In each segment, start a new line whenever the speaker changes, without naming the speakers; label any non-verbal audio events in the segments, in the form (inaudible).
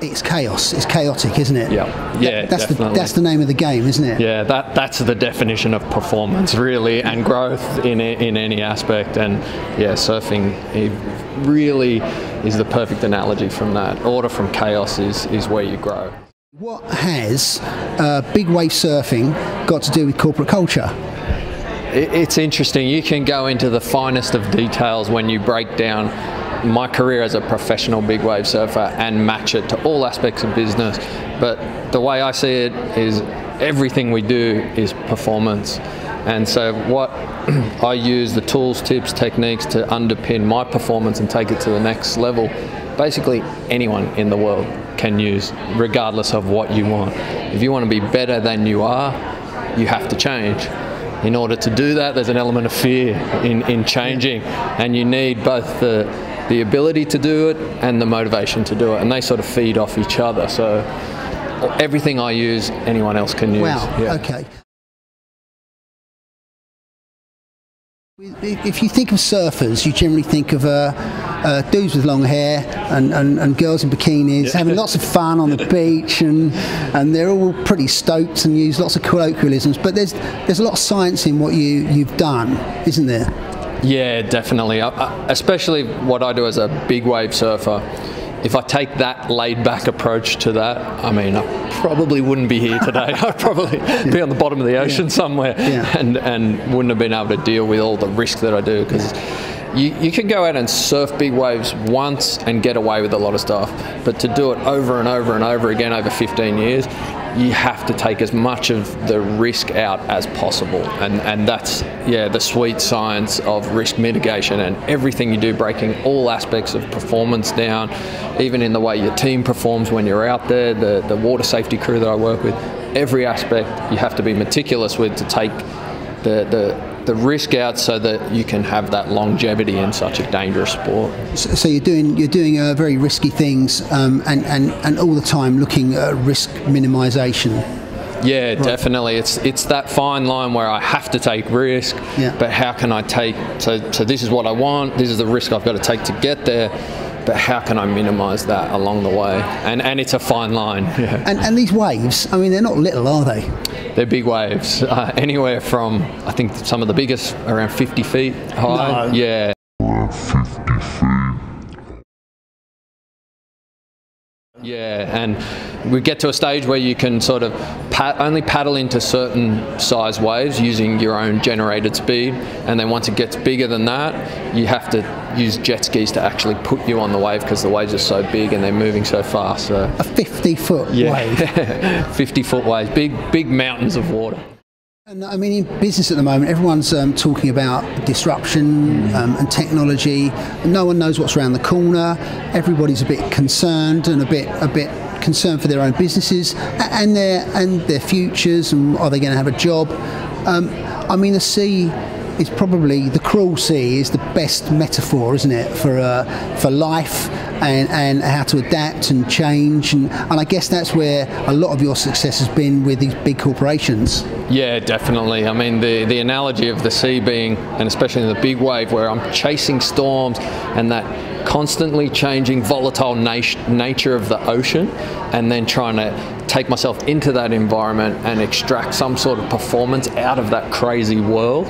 It's chaos. It's chaotic, isn't it?
Yeah, yeah,
that's
definitely.
the that's the name of the game, isn't it?
Yeah, that that's the definition of performance, really, and growth in in any aspect. And yeah, surfing really is the perfect analogy from that. Order from chaos is is where you grow.
What has uh, big wave surfing got to do with corporate culture?
It, it's interesting. You can go into the finest of details when you break down my career as a professional big wave surfer and match it to all aspects of business. But the way I see it is everything we do is performance. And so, what (clears throat) I use the tools, tips, techniques to underpin my performance and take it to the next level, basically anyone in the world can use, regardless of what you want. If you want to be better than you are, you have to change. In order to do that, there's an element of fear in, in changing, and you need both the the ability to do it and the motivation to do it, and they sort of feed off each other. So everything I use, anyone else can use.
Wow.
Yeah.
Okay. If you think of surfers, you generally think of uh, uh, dudes with long hair and, and, and girls in bikinis
Yeah.
having lots of fun on the (laughs) beach, and and they're all pretty stoked and use lots of colloquialisms. But there's there's a lot of science in what you you've done, isn't there?
Yeah, definitely. Especially what I do as a big wave surfer. If I take that laid back approach to that, I mean, I probably wouldn't be here today. (laughs) I'd probably be on the bottom of the ocean somewhere
Yeah.
and, and wouldn't have been able to deal with all the risk that I do because you, you can go out and surf big waves once and get away with a lot of stuff, but to do it over and over and over again over 15 years, you have to take as much of the risk out as possible. And, and that's, yeah, the sweet science of risk mitigation and everything you do, breaking all aspects of performance down, even in the way your team performs when you're out there, the, the water safety crew that I work with, every aspect you have to be meticulous with to take the, the, the risk out so that you can have that longevity in such a dangerous sport.
So, so you're doing you're doing uh, very risky things, um, and, and and all the time looking at risk minimisation.
Yeah, definitely. It's it's that fine line where I have to take risk,
Yeah.
but how can I take? So so this is what I want. This is the risk I've got to take to get there. But how can I minimise that along the way? And and it's a fine line. Yeah. (laughs)
And and these waves, I mean, they're not little, are they?
They're big waves, uh, anywhere from I think some of the biggest around 50 feet high.
No.
Yeah. Yeah, and we get to a stage where you can sort of only paddle into certain size waves using your own generated speed, and then once it gets bigger than that, you have to use jet skis to actually put you on the wave because the waves are so big and they're moving so fast. So
A 50 foot wave.
yeah, (laughs) 50 foot waves, big big mountains of water.
And I mean, in business at the moment, everyone's um, talking about disruption um, and technology. No one knows what's around the corner. Everybody's a bit concerned and a bit a bit concerned for their own businesses and their and their futures and are they going to have a job? Um, I mean, the sea is probably the cruel sea is the best metaphor, isn't it, for uh, for life and, and how to adapt and change and, and I guess that's where a lot of your success has been with these big corporations.
Yeah, definitely. I mean, the, the analogy of the sea being, and especially in the big wave, where I'm chasing storms and that constantly changing, volatile nat- nature of the ocean, and then trying to take myself into that environment and extract some sort of performance out of that crazy world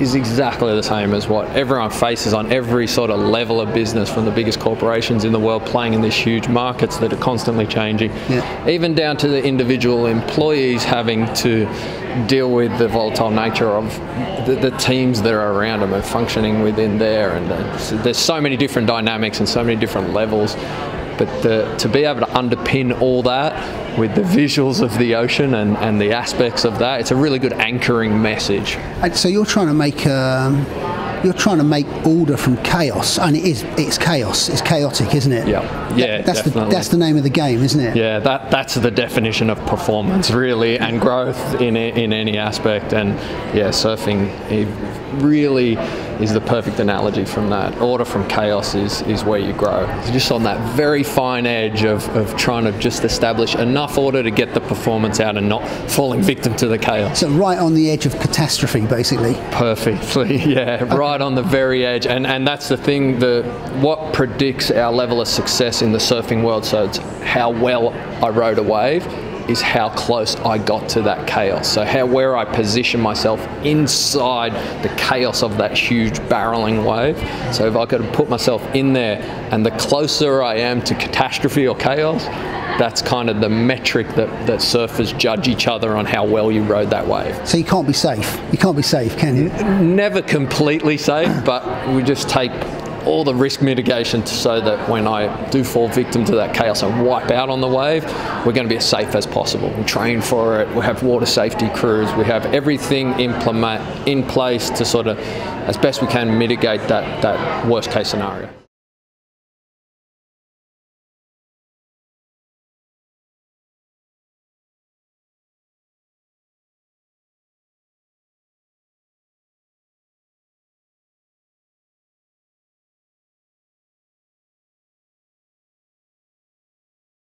is exactly the same as what everyone faces on every sort of level of business from the biggest corporations in the world playing in these huge markets that are constantly changing
Yeah.
even down to the individual employees having to deal with the volatile nature of the, the teams that are around them and functioning within there. And uh, so there's so many different dynamics and so many different levels. But the, to be able to underpin all that with the visuals of the ocean and, and the aspects of that, it's a really good anchoring message.
And so you're trying to make um, you're trying to make order from chaos, and it is it's chaos. It's chaotic, isn't it?
Yeah. Yeah,
That's the that's the name of the game, isn't it?
Yeah, that, that's the definition of performance, really, and growth in, in any aspect. And yeah, surfing really is the perfect analogy from that. Order from chaos is, is where you grow. It's just on that very fine edge of, of trying to just establish enough order to get the performance out and not falling victim to the chaos.
So right on the edge of catastrophe, basically.
Perfectly, (laughs) yeah, okay. right on the very edge. And and that's the thing. The what predicts our level of success in the surfing world. So it's how well I rode a wave is how close I got to that chaos. So how where I position myself inside the chaos of that huge barreling wave. So if I could put myself in there and the closer I am to catastrophe or chaos, that's kind of the metric that, that surfers judge each other on how well you rode that wave.
So you can't be safe. You can't be safe, can you?
Never completely safe, but we just take all the risk mitigation to so that when I do fall victim to that chaos and wipe out on the wave, we're going to be as safe as possible. We train for it, we have water safety crews, we have everything implement in place to sort of, as best we can, mitigate that, that worst case scenario.